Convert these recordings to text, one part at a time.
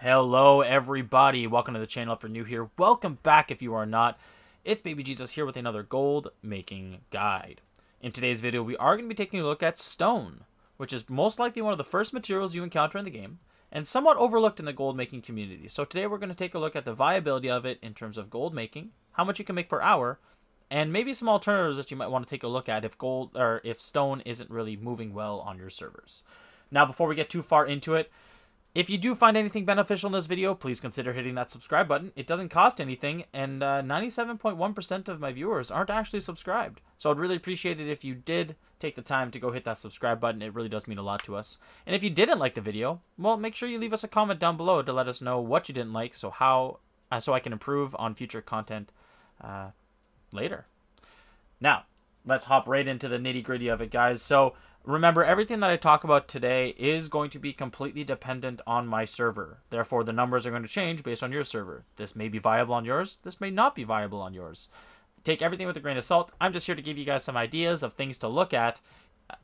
Hello, everybody. Welcome to the channel if you're new here. Welcome back if you are not. It's Baby Jesus here with another gold making guide. In today's video, we are going to be taking a look at stone, which is most likely one of the first materials you encounter in the game and somewhat overlooked in the gold making community. So today we're going to take a look at the viability of it in terms of gold making, how much you can make per hour, and maybe some alternatives that you might want to take a look at if gold or if stone isn't really moving well on your servers. Now, before we get too far into it, if you do find anything beneficial in this video, please consider hitting that subscribe button. It doesn't cost anything, and 97.1% uh, of my viewers aren't actually subscribed. So I'd really appreciate it if you did take the time to go hit that subscribe button. It really does mean a lot to us. And if you didn't like the video, well, make sure you leave us a comment down below to let us know what you didn't like, so how uh, so I can improve on future content uh, later. Now, let's hop right into the nitty gritty of it, guys. So remember, everything that I talk about today is going to be completely dependent on my server. Therefore, the numbers are going to change based on your server. This may be viable on yours. This may not be viable on yours. Take everything with a grain of salt. I'm just here to give you guys some ideas of things to look at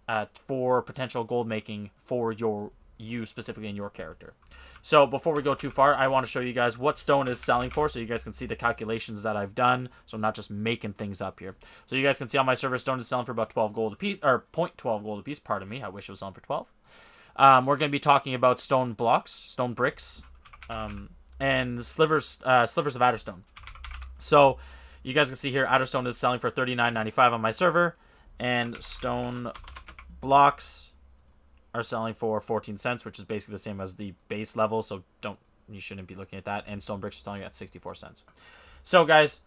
uh, for potential gold making for your you specifically in your character. So before we go too far, I want to show you guys what stone is selling for so you guys can see the calculations that I've done. So I'm not just making things up here. So you guys can see on my server, stone is selling for about 12 gold a piece, or 0.12 gold a piece, pardon me. I wish it was selling for 12. Um, we're going to be talking about stone blocks, stone bricks, um, and slivers, uh, slivers of Adderstone. So you guys can see here, Adderstone is selling for 39.95 on my server, and stone blocks are selling for 14 cents, which is basically the same as the base level. So don't you shouldn't be looking at that. And stone bricks are selling at 64 cents. So guys,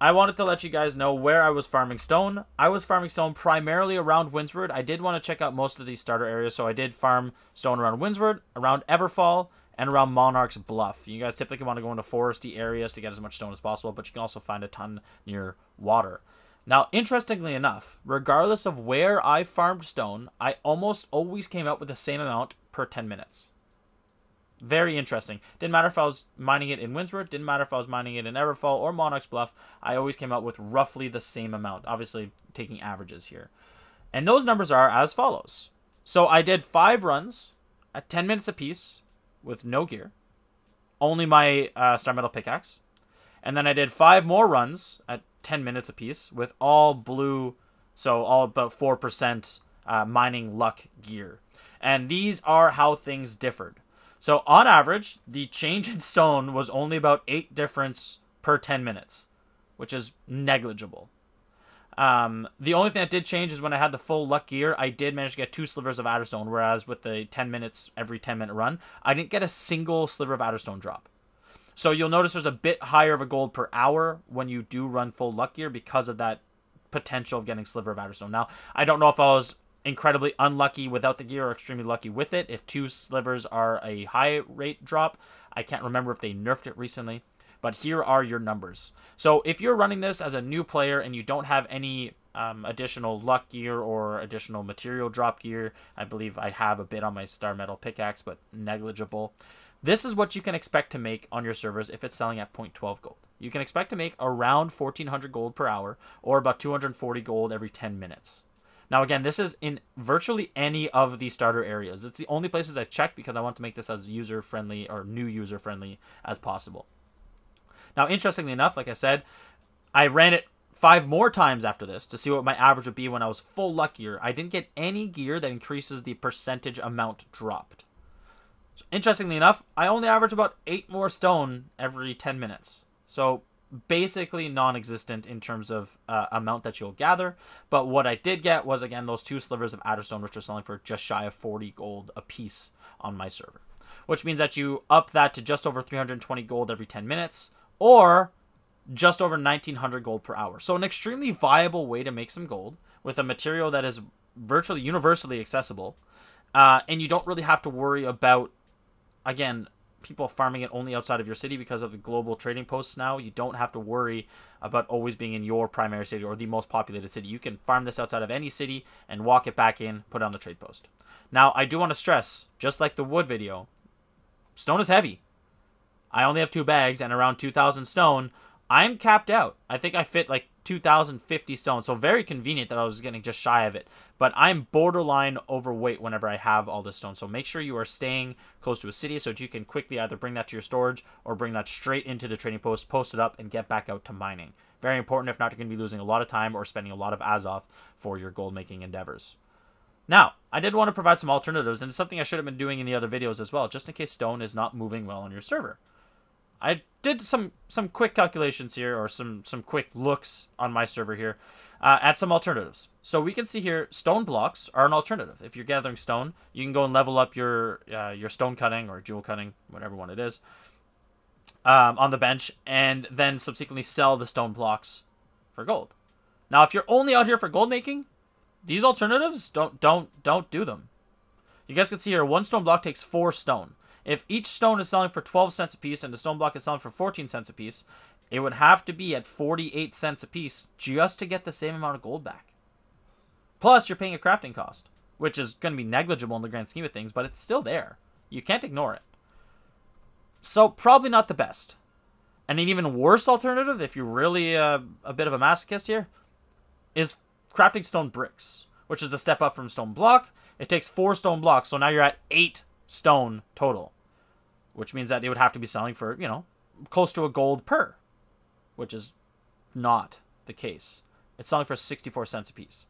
I wanted to let you guys know where I was farming stone. I was farming stone primarily around Windsward. I did want to check out most of these starter areas, so I did farm stone around Windsward, around Everfall, and around Monarch's Bluff. You guys typically want to go into foresty areas to get as much stone as possible, but you can also find a ton near water. Now, interestingly enough, regardless of where I farmed stone, I almost always came out with the same amount per 10 minutes. Very interesting. Didn't matter if I was mining it in Windsward, didn't matter if I was mining it in Everfall or Monarch's Bluff, I always came out with roughly the same amount, obviously taking averages here. And those numbers are as follows. So I did five runs at 10 minutes apiece with no gear, only my uh, Star Metal pickaxe. And then I did five more runs at 10 minutes apiece with all blue, so all about 4% uh, mining luck gear. And these are how things differed. So on average, the change in stone was only about 8 difference per 10 minutes, which is negligible. Um, the only thing that did change is when I had the full luck gear, I did manage to get two slivers of Adderstone, whereas with the 10 minutes every 10 minute run, I didn't get a single sliver of Adderstone drop. So you'll notice there's a bit higher of a gold per hour when you do run full luck gear because of that potential of getting Sliver of Adderstone. Now, I don't know if I was incredibly unlucky without the gear or extremely lucky with it. If two slivers are a high rate drop, I can't remember if they nerfed it recently. But here are your numbers. So if you're running this as a new player and you don't have any um, additional luck gear or additional material drop gear, I believe I have a bit on my star metal pickaxe, but negligible. This is what you can expect to make on your servers if it's selling at 0.12 gold. You can expect to make around 1400 gold per hour or about 240 gold every 10 minutes. Now, again, this is in virtually any of the starter areas. It's the only places I checked because I want to make this as user-friendly or new user-friendly as possible. Now, interestingly enough, like I said, I ran it five more times after this to see what my average would be when I was full luck gear. I didn't get any gear that increases the percentage amount dropped. Interestingly enough, I only average about 8 more stone every 10 minutes. So basically non-existent in terms of uh, amount that you'll gather. But what I did get was, again, those two slivers of Adderstone, which are selling for just shy of 40 gold a piece on my server. Which means that you up that to just over 320 gold every 10 minutes, or just over 1900 gold per hour. So an extremely viable way to make some gold with a material that is virtually universally accessible. Uh, and you don't really have to worry about again, people farming it only outside of your city because of the global trading posts now. You don't have to worry about always being in your primary city or the most populated city. You can farm this outside of any city and walk it back in, put it on the trade post. Now, I do want to stress, just like the wood video, stone is heavy. I only have two bags and around 2,000 stone. I'm capped out. I think I fit like 2,050 stone. So very convenient that I was getting just shy of it. But I'm borderline overweight whenever I have all this stone. So make sure you are staying close to a city so that you can quickly either bring that to your storage or bring that straight into the trading post, post it up, and get back out to mining. Very important. If not, you're going to be losing a lot of time or spending a lot of Azoth for your gold making endeavors. Now, I did want to provide some alternatives, and it's something I should have been doing in the other videos as well, just in case stone is not moving well on your server. I did some some quick calculations here, or some some quick looks on my server here, uh, at some alternatives. So we can see here, stone blocks are an alternative. If you're gathering stone, you can go and level up your uh, your stone cutting or jewel cutting, whatever one it is, um, on the bench, and then subsequently sell the stone blocks for gold. Now, if you're only out here for gold making, these alternatives don't don't don't do them. You guys can see here, one stone block takes four stone. If each stone is selling for 12 cents a piece and the stone block is selling for 14 cents a piece, it would have to be at 48 cents a piece just to get the same amount of gold back. Plus, you're paying a crafting cost, which is going to be negligible in the grand scheme of things, but it's still there. You can't ignore it. So, probably not the best. And an even worse alternative, if you're really uh, a bit of a masochist here, is crafting stone bricks, which is the step up from stone block. It takes four stone blocks, so now you're at eight stone total, which means that it would have to be selling for, you know, close to a gold per, which is not the case. It's selling for 64 cents a piece.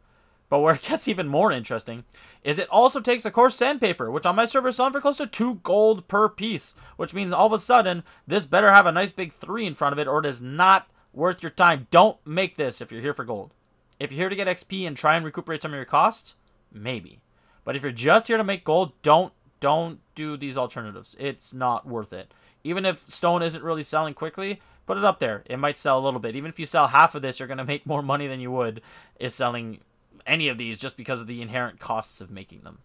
But where it gets even more interesting is it also takes a coarse sandpaper, which on my server is selling for close to 2 gold per piece, which means all of a sudden this better have a nice big 3 in front of it or it is not worth your time. Don't make this if you're here for gold. If you're here to get XP and try and recuperate some of your costs, maybe. But if you're just here to make gold, don't don't do these alternatives. It's not worth it. Even if stone isn't really selling quickly, put it up there. It might sell a little bit. Even if you sell half of this, you're going to make more money than you would if selling any of these just because of the inherent costs of making them.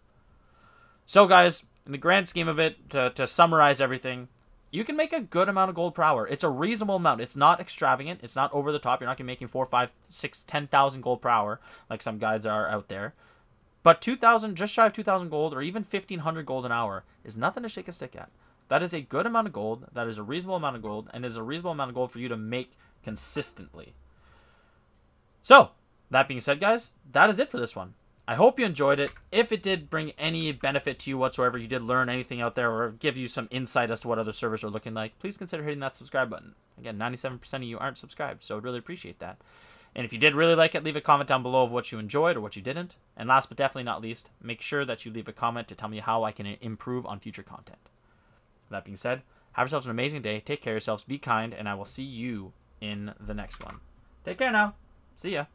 So guys, in the grand scheme of it, to, to summarize everything, you can make a good amount of gold per hour. It's a reasonable amount. It's not extravagant. It's not over the top. You're not gonna be making four, five, six, ten thousand gold per hour like some guides are out there. But two thousand, just shy of two thousand gold, or even fifteen hundred gold an hour, is nothing to shake a stick at. That is a good amount of gold. That is a reasonable amount of gold, and is a reasonable amount of gold for you to make consistently. So, that being said, guys, that is it for this one. I hope you enjoyed it. If it did bring any benefit to you whatsoever, you did learn anything out there or give you some insight as to what other servers are looking like, please consider hitting that subscribe button. Again, 97% of you aren't subscribed, so I'd really appreciate that. And if you did really like it, leave a comment down below of what you enjoyed or what you didn't. And last but definitely not least, make sure that you leave a comment to tell me how I can improve on future content. That being said, have yourselves an amazing day, take care of yourselves, be kind, and I will see you in the next one. Take care now. See ya.